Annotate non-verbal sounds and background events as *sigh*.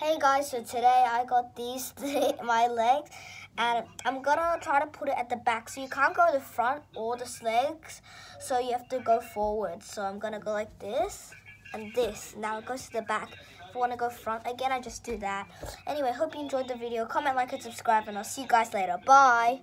Hey guys, so today I got these *laughs* my legs and I'm gonna try to put it at the back. So you can't go the front or the legs, so you have to go forward. So I'm gonna go like this and this. Now it goes to the back. If I wanna go front again, I just do that. Anyway, hope you enjoyed the video. Comment, like, and subscribe, and I'll see you guys later. Bye!